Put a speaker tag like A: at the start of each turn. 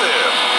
A: você.